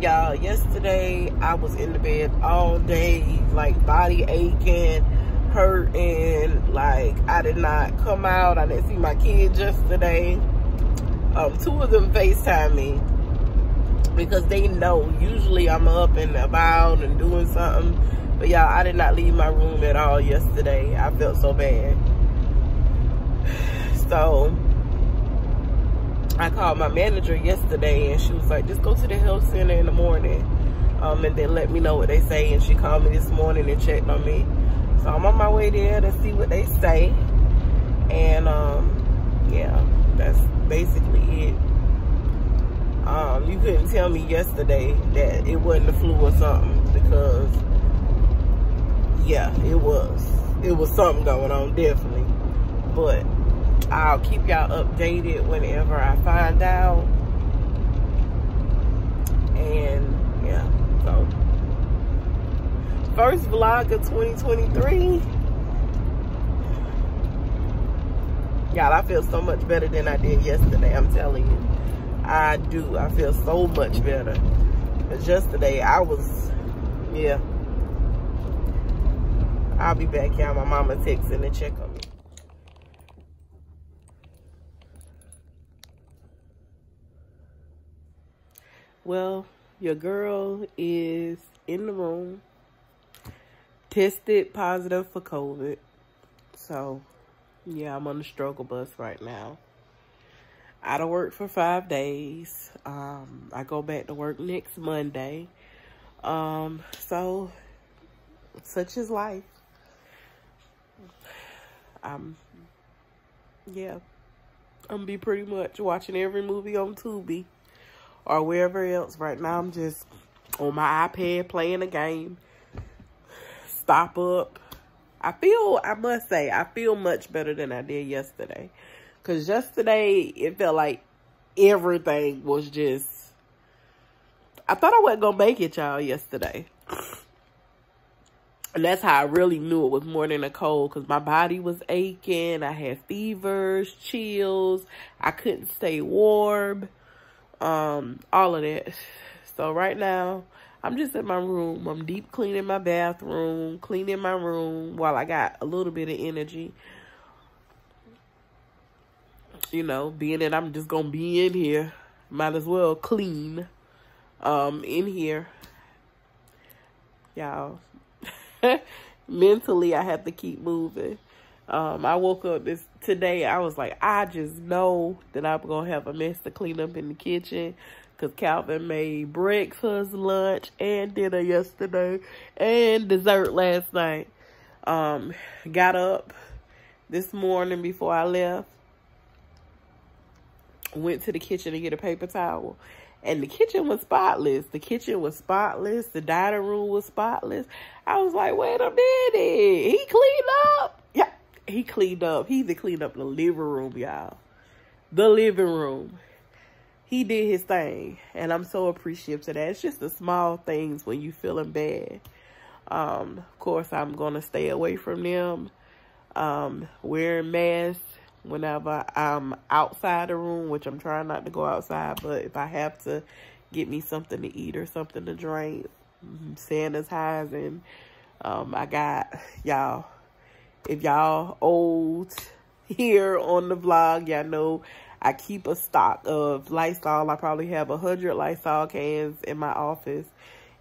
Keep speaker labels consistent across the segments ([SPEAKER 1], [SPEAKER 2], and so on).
[SPEAKER 1] Y'all, yesterday I was in the bed all day, like body aching, hurting. Like I did not come out. I didn't see my kids yesterday. Um, two of them FaceTime me because they know usually I'm up and about and doing something. But y'all, I did not leave my room at all yesterday. I felt so bad. So I called my manager yesterday and she was like, just go to the health center in the morning. Um, and then let me know what they say. And she called me this morning and checked on me. So I'm on my way there to see what they say. And um, yeah, that's basically it. Um, you couldn't tell me yesterday that it wasn't the flu or something because yeah, it was. It was something going on, definitely. But I'll keep y'all updated whenever I find out. And yeah, so first vlog of 2023. Y'all, I feel so much better than I did yesterday, I'm telling you. I do. I feel so much better. Because yesterday I was, yeah. I'll be back, y'all. My mama texting to check on me. Well, your girl is in the room, tested positive for COVID. So, yeah, I'm on the struggle bus right now. Out of work for five days. Um, I go back to work next Monday. Um, so, such is life. I'm, yeah, I'm be pretty much watching every movie on Tubi or wherever else. Right now, I'm just on my iPad playing a game. Stop up. I feel, I must say, I feel much better than I did yesterday. Because yesterday, it felt like everything was just... I thought I wasn't going to make it, y'all, yesterday. And that's how I really knew it was more than a cold because my body was aching. I had fevers, chills. I couldn't stay warm um, all of that. So right now, I'm just in my room. I'm deep cleaning my bathroom, cleaning my room while I got a little bit of energy. You know, being that I'm just going to be in here, might as well clean um, in here. Y'all, mentally, I have to keep moving. Um, I woke up this today. I was like, I just know that I'm gonna have a mess to clean up in the kitchen because Calvin made breakfast, lunch, and dinner yesterday, and dessert last night. Um, got up this morning before I left. Went to the kitchen to get a paper towel. And the kitchen was spotless. The kitchen was spotless. The dining room was spotless. I was like, wait a minute. He cleaned up. He cleaned up. He even cleaned up the living room, y'all. The living room. He did his thing. And I'm so appreciative to that. It's just the small things when you feeling bad. Um, of course, I'm going to stay away from them. Um, wearing masks whenever I'm outside the room, which I'm trying not to go outside. But if I have to get me something to eat or something to drink, sanitizing. Um, I got, y'all, if y'all old here on the vlog, y'all know I keep a stock of Lysol. I probably have a hundred Lysol cans in my office,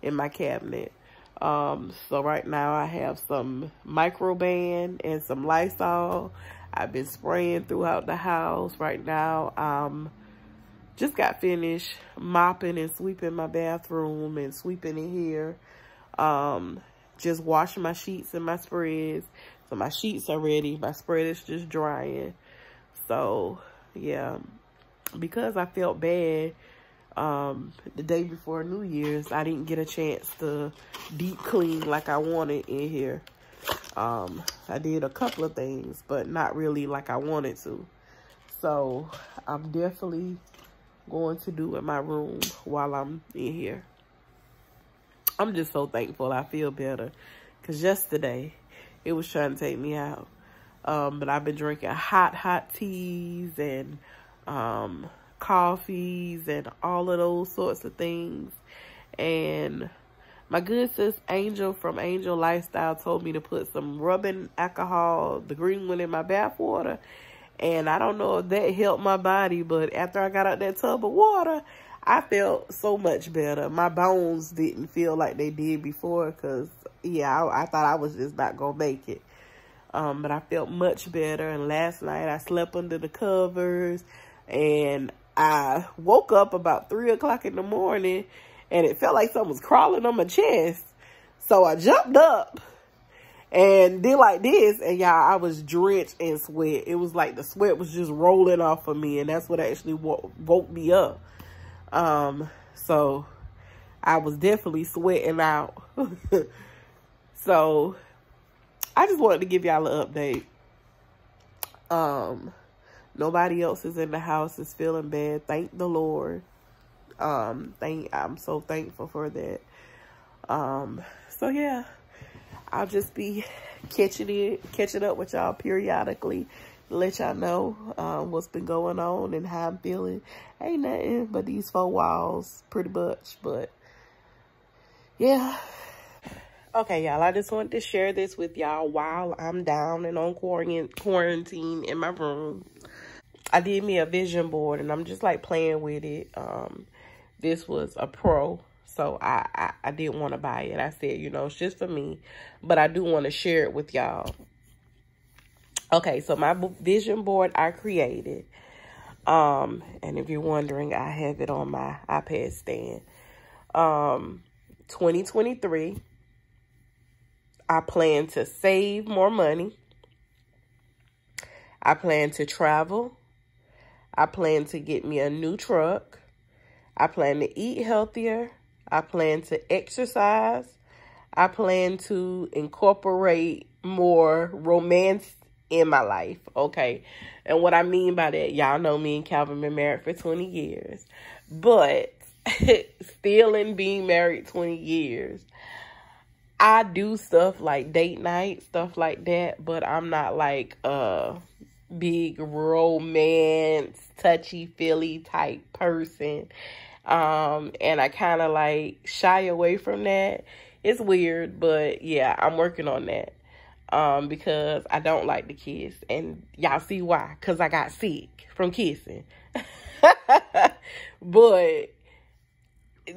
[SPEAKER 1] in my cabinet. Um, so right now I have some Microban and some Lysol. I've been spraying throughout the house right now. Um, just got finished mopping and sweeping my bathroom and sweeping in here. Um, just washing my sheets and my spreads. So my sheets are ready. My spread is just drying. So, yeah. Because I felt bad um, the day before New Year's, I didn't get a chance to deep clean like I wanted in here. Um, I did a couple of things, but not really like I wanted to. So, I'm definitely going to do in my room while I'm in here. I'm just so thankful. I feel better. Because yesterday, it was trying to take me out. Um, but I've been drinking hot, hot teas and um, coffees and all of those sorts of things. And my good sis Angel from Angel Lifestyle told me to put some rubbing alcohol, the green one, in my bath water. And I don't know if that helped my body, but after I got out that tub of water, I felt so much better. My bones didn't feel like they did before because, yeah, I, I, thought I was just not going to make it. Um, but I felt much better. And last night I slept under the covers and I woke up about 3 o'clock in the morning and it felt like something was crawling on my chest. So I jumped up and did like this. And y'all, I was drenched in sweat. It was like the sweat was just rolling off of me. And that's what actually woke me up. Um, so I was definitely sweating out. so I just wanted to give y'all an update. Um, nobody else is in the house is feeling bad. Thank the Lord. Um, thank I'm so thankful for that. Um, so yeah, I'll just be catching it, catching up with y'all periodically, let y'all know um, what's been going on and how I'm feeling. Ain't nothing but these four walls, pretty much. But yeah. Okay, y'all, I just wanted to share this with y'all while I'm down and on quarantine in my room. I did me a vision board and I'm just like playing with it. Um, this was a pro. So I, I, I didn't want to buy it. I said, you know, it's just for me. But I do want to share it with y'all. Okay, so my vision board I created. Um, and if you're wondering, I have it on my iPad stand. Um, 2023, I plan to save more money. I plan to travel. I plan to get me a new truck. I plan to eat healthier. I plan to exercise. I plan to incorporate more romance in my life. Okay. And what I mean by that, y'all know me and Calvin been married for 20 years. But still in being married 20 years, I do stuff like date night, stuff like that, but I'm not like a big romance, touchy feely type person. Um, and I kind of like shy away from that. It's weird, but yeah, I'm working on that. Um, because I don't like to kiss. And y'all see why. Because I got sick from kissing. but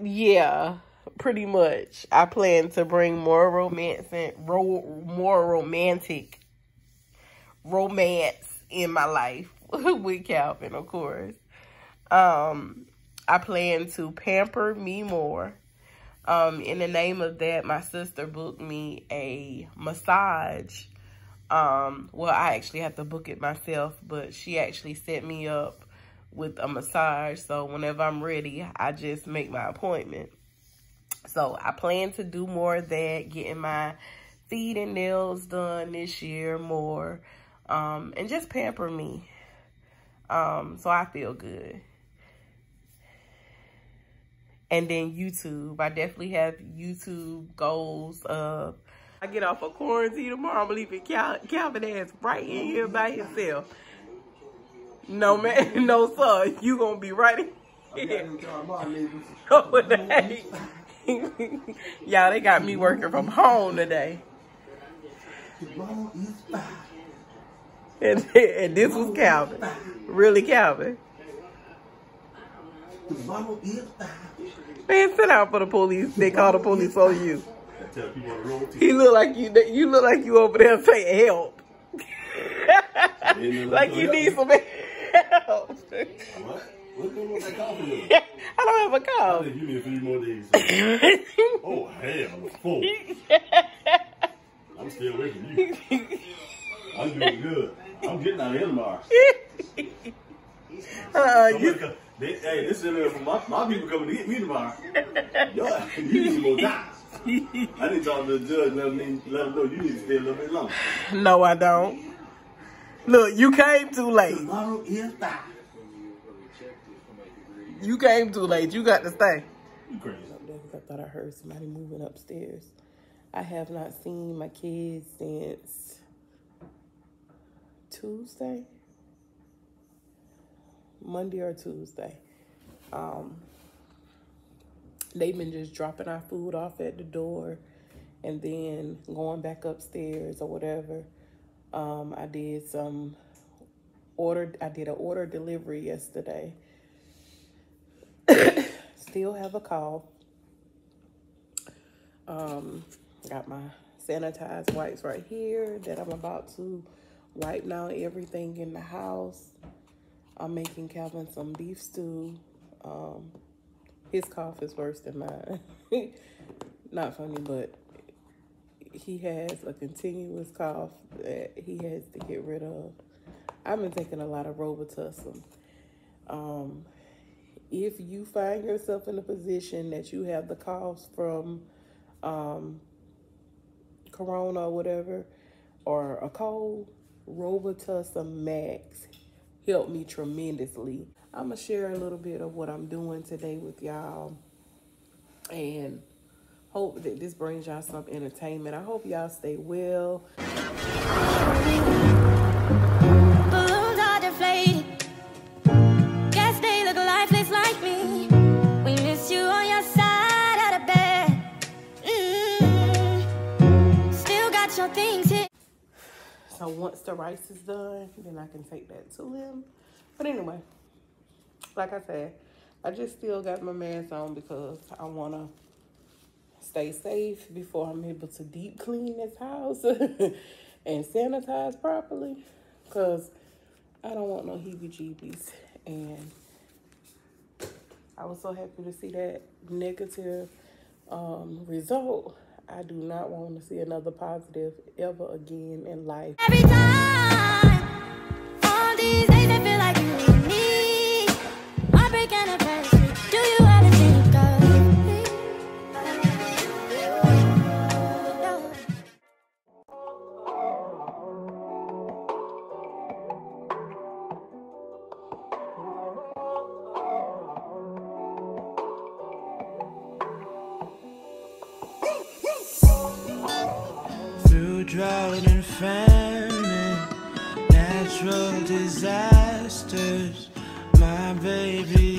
[SPEAKER 1] yeah, pretty much. I plan to bring more romance and ro more romantic romance in my life with Calvin, of course. Um, I plan to pamper me more. Um, in the name of that, my sister booked me a massage. Um, well, I actually have to book it myself, but she actually set me up with a massage. So whenever I'm ready, I just make my appointment. So I plan to do more of that, getting my feet and nails done this year more, um, and just pamper me. Um, so I feel good and then YouTube. I definitely have YouTube goals of. I get off of quarantine tomorrow. I'm leaving Cal Calvin ass right in here by himself. No man, no sir. You gonna be right in here. Y'all, they got me working from home today. And, and this was Calvin. Really Calvin. Man, sit out for the police. They call the police on you. He look like you. You look like you over there saying help. like you need some help. What? I don't have a cough. I think you need three more days. oh, hell, I'm full. I'm still with you. I'm doing good. I'm getting out of here tomorrow. Uh, you, they, hey, this is from my, my people coming to get me tomorrow. Yo, you need to go die. I need to talk to the judge let him, let him know you need to stay a little bit longer. No, I don't. Look, you came too late. Tomorrow is. You came too late. You got to stay. You crazy. I thought I heard somebody moving upstairs. I have not seen my kids since Tuesday. Monday or Tuesday. Um, they've been just dropping our food off at the door and then going back upstairs or whatever. Um, I did some order. I did an order delivery yesterday. Still have a cough. Um, got my sanitized wipes right here that I'm about to wipe now everything in the house. I'm making Calvin some beef stew. Um, his cough is worse than mine. Not funny, but he has a continuous cough that he has to get rid of. I've been taking a lot of Robitussin. Um, if you find yourself in a position that you have the coughs from um, corona or whatever, or a cold, Robitussin Max helped me tremendously. I'm going to share a little bit of what I'm doing today with y'all. And hope that this brings y'all some entertainment. I hope y'all stay well. So once the rice is done, then I can take that to him. But anyway, like I said, I just still got my mask on because I want to stay safe before I'm able to deep clean this house and sanitize properly. Because I don't want no heebie-jeebies. And I was so happy to see that negative um, result I do not want to see another positive ever again in life.
[SPEAKER 2] Disasters, my baby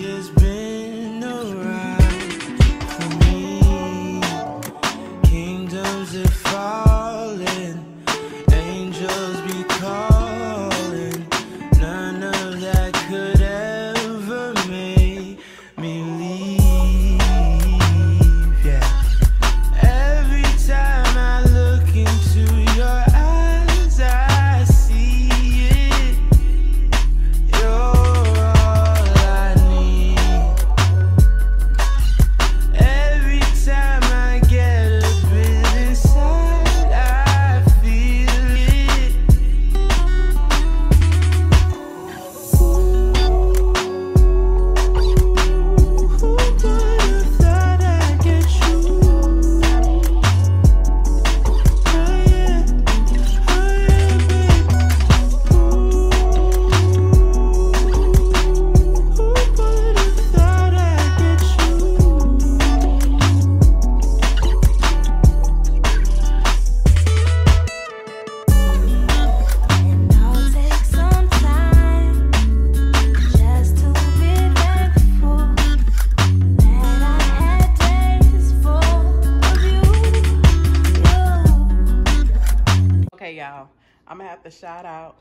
[SPEAKER 1] shout out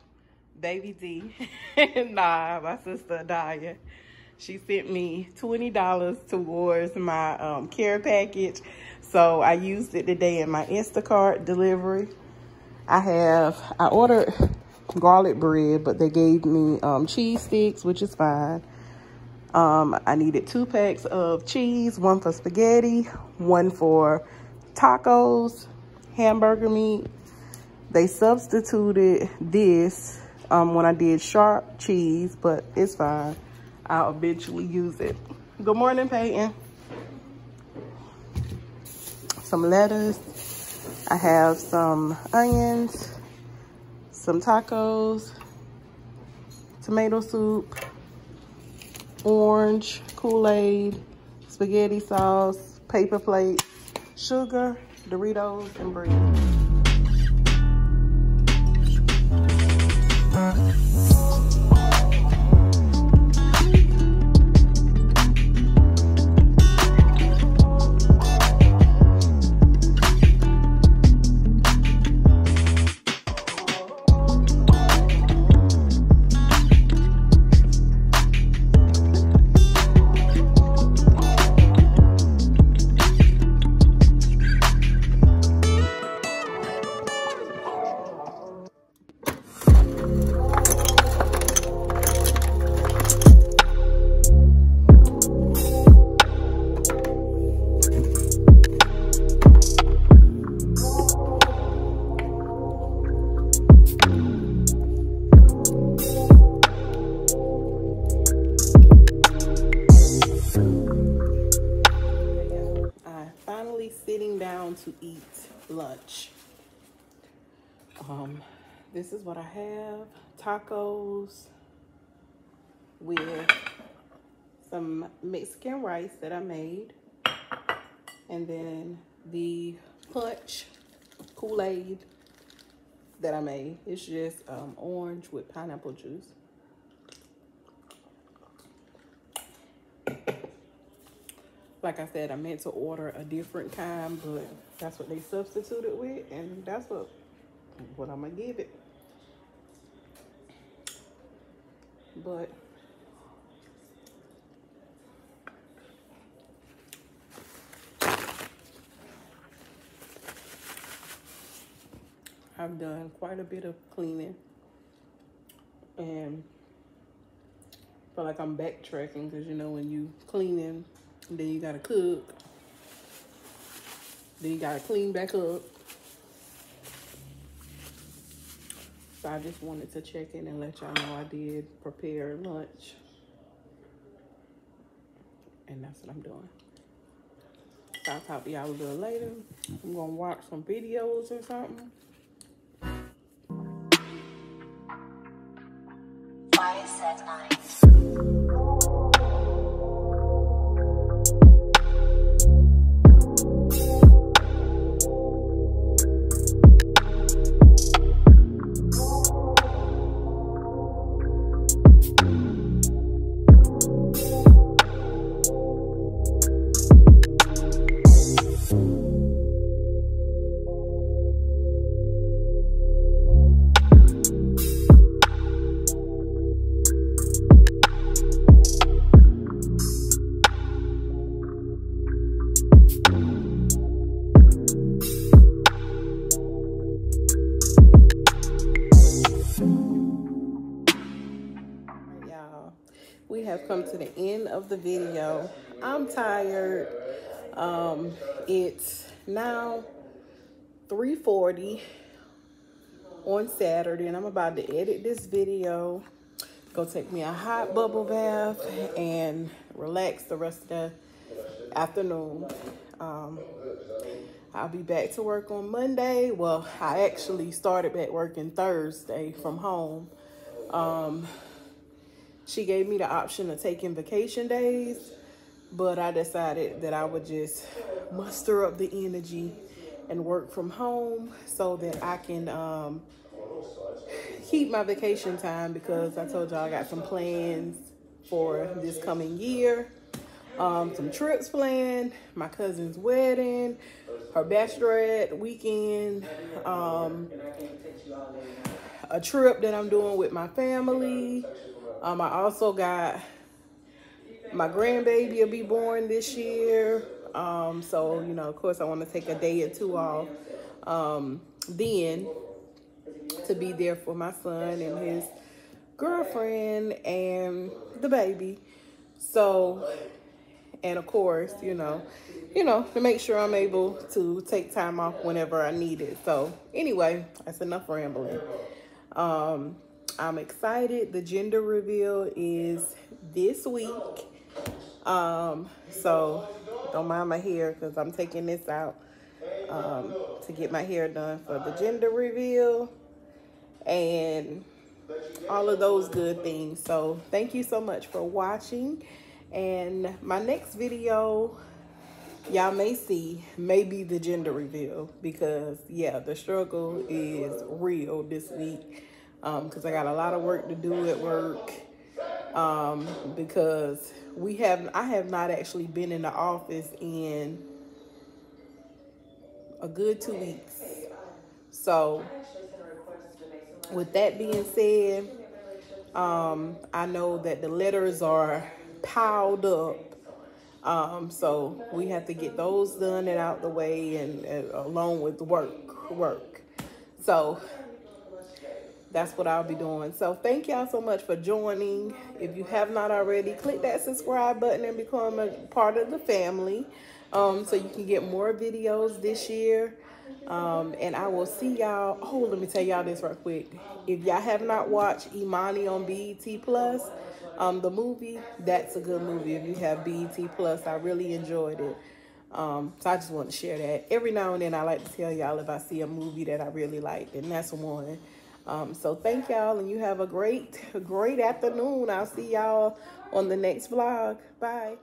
[SPEAKER 1] Baby D nah, my sister Daya. She sent me $20 towards my um, care package. So I used it today in my Instacart delivery. I have, I ordered garlic bread, but they gave me um, cheese sticks, which is fine. Um, I needed two packs of cheese, one for spaghetti, one for tacos, hamburger meat. They substituted this um, when I did sharp cheese, but it's fine. I'll eventually use it. Good morning, Peyton. Some lettuce. I have some onions, some tacos, tomato soup, orange, Kool-Aid, spaghetti sauce, paper plate, sugar, Doritos, and bread. Bye. Down to eat lunch. Um, this is what I have. Tacos with some Mexican rice that I made. And then the punch Kool-Aid that I made. It's just um, orange with pineapple juice. Like I said, I meant to order a different kind, but that's what they substituted with, and that's what what I'm gonna give it. But I've done quite a bit of cleaning and feel like I'm backtracking because you know when you cleaning, then you gotta cook, then you gotta clean back up. So I just wanted to check in and let y'all know I did prepare lunch. And that's what I'm doing. So I'll talk to y'all a little later. I'm gonna watch some videos or something.
[SPEAKER 3] Twice at night.
[SPEAKER 1] y'all end of the video i'm tired um it's now 3:40 on saturday and i'm about to edit this video go take me a hot bubble bath and relax the rest of the afternoon um I'll be back to work on Monday. Well, I actually started back working Thursday from home. Um, she gave me the option of taking vacation days, but I decided that I would just muster up the energy and work from home so that I can um, keep my vacation time because I told y'all I got some plans for this coming year. Um, some trips planned, my cousin's wedding, her bachelorette weekend, um, a trip that I'm doing with my family. Um, I also got my grandbaby will be born this year. Um, so, you know, of course, I want to take a day or two off um, then to be there for my son and his girlfriend and the baby. So, and of course, you know, you know, to make sure I'm able to take time off whenever I need it. So, anyway, that's enough rambling. Um, I'm excited. The gender reveal is this week. Um, so don't mind my hair because I'm taking this out um, to get my hair done for the gender reveal and all of those good things. So thank you so much for watching. And my next video, y'all may see, may be the gender reveal because yeah, the struggle is real this week. Um, cause I got a lot of work to do at work. Um, because we have, I have not actually been in the office in a good two weeks. So with that being said, um, I know that the letters are piled up. Um, so we have to get those done and out the way and, and along with work, work. So that's what I'll be doing. So thank y'all so much for joining. If you have not already, click that subscribe button and become a part of the family. Um, so you can get more videos this year. Um, and I will see y'all. Oh, let me tell y'all this real quick. If y'all have not watched Imani on BET Plus, um, the movie, that's a good movie. If you have BET Plus, I really enjoyed it. Um, so I just want to share that. Every now and then I like to tell y'all if I see a movie that I really liked, and that's one. Um, so thank y'all, and you have a great, great afternoon. I'll see y'all on the next vlog. Bye.